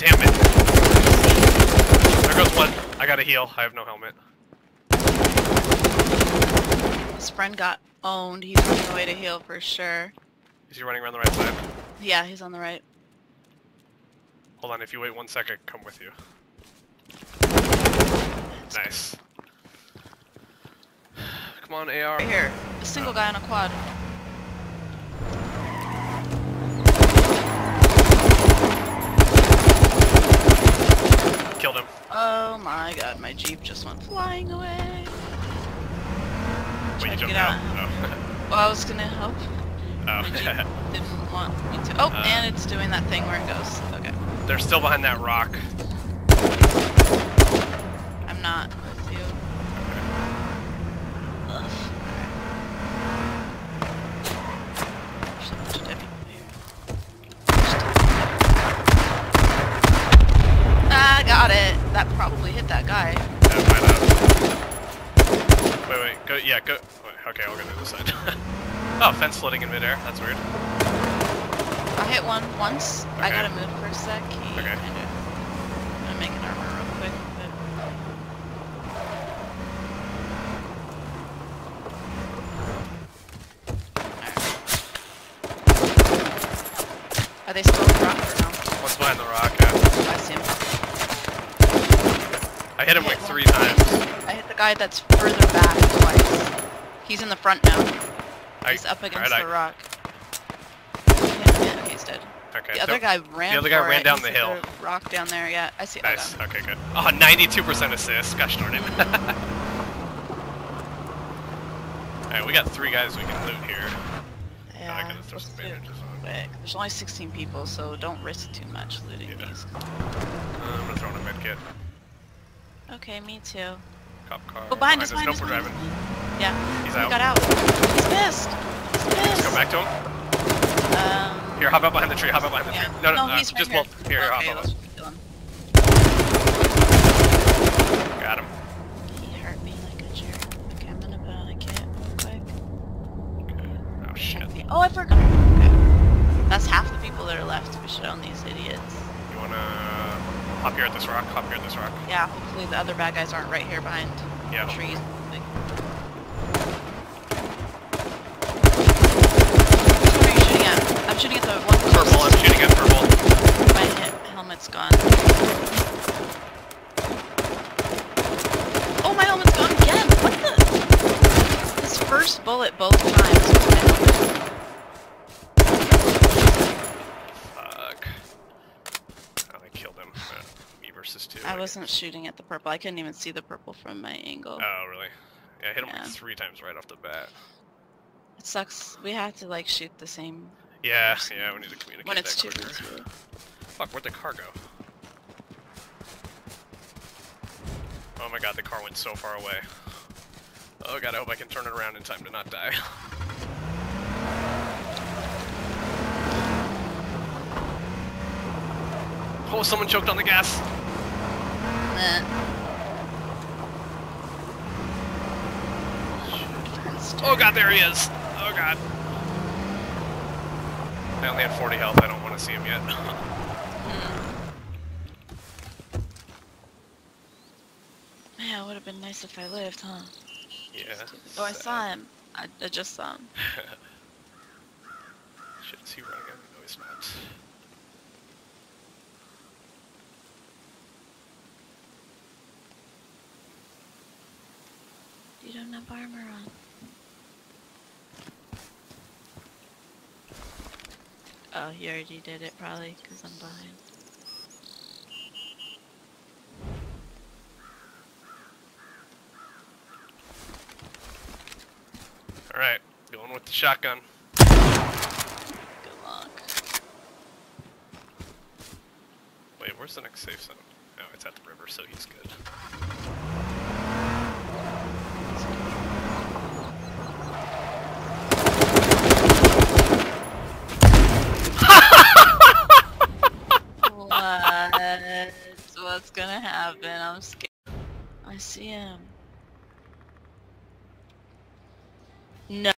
damn it. There goes one. I gotta heal. I have no helmet. His friend got owned. He's running away to heal for sure. Is he running around the right side? Yeah, he's on the right. Hold on, if you wait one second, come with you. Nice. Come on, AR. Right here. A single guy on a quad. Killed him. Oh my god, my jeep just went flying away. Wait, Try you to jumped get out? out. Well, I was gonna help. Oh. Oh. didn't want me to. Oh, Uh. and it's doing that thing where it goes. Okay. They're still behind that rock. I'm not with you. Ugh. There's a bunch of dead people here. Ah, got it. That probably hit that guy. Yeah. Wait, wait, go, yeah, go. Wait, okay, I'll go to this side. oh, fence floating in midair. That's weird. I hit one once. I gotta move for a sec. He Okay. I'm gonna make an armor real quick, but... Are they still in the rock or no? One's behind the rock. Yeah. I see him. I hit him like three times. I hit the guy that's further back twice. He's in the front now. I, He's up against alright, the rock. Yeah, he's dead. Okay, The other so- guy ran The other guy ran down the hill. rock down there, yeah. I see. Nice. Hold. Okay, good. Oh, 92% assist. Gosh darn it. Alright, we got three guys we can loot here. Yeah, I gotta throw some bandages on. There's only 16 people, so don't risk too much looting Yeah. these. Uh, I'm gonna throw in a med kit. Okay, me too. Cop car. Oh, behind us, us. behind us, we're behind driving. Yeah, He's he out. got out. He's pissed. He's Let's pissed. go back to him. Um, Here, hop up behind the tree. Hop up behind the yeah. tree. No, no, no, uh, he's right just here. well, here, okay, hop up. kill him. Got him. He hurt me like a jerk. Okay, I'm gonna put on a kit real quick. Okay. Oh shit. Oh, I forgot. Okay. That's half the people that are left. We should own these idiots. You wanna hop here at this rock? Hop here at this rock. Yeah, hopefully the other bad guys aren't right here behind Yeah. trees. What are you shooting at? I'm shooting at the one Purple. I'm shooting at purple. My he- helmet's gone. Oh, my helmet's gone again! What the? This first bullet both times was my helmet. Fuck. Oh, I killed him. Uh, me versus two. I guess. Wasn't shooting at the purple. I couldn't even see the purple from my angle. Oh, really? Yeah, I hit him Yeah. like three times right off the bat. It sucks. We have to like shoot the same Yeah, Person. yeah, we need to communicate when it's that two quicker. two. Fuck, where'd the car go? Oh my god, the car went so far away. Oh god, I hope I can turn it around in time to not die. Oh, someone choked on the gas! Oh god, there he is! Oh god. I only had 40 health, I don't want to see him yet. Man, it would have been nice if I lived, huh? yeah. Oh, I saw him. I, I just saw him. Shit, is he running? No, he's not. You don't have armor on. Oh, he already did it probably, because I'm behind. Alright, going with the shotgun. Good luck. Wait, where's the next safe zone? Oh, it's at the river, so he's good. what? What's gonna happen? I'm scared. I see him. No.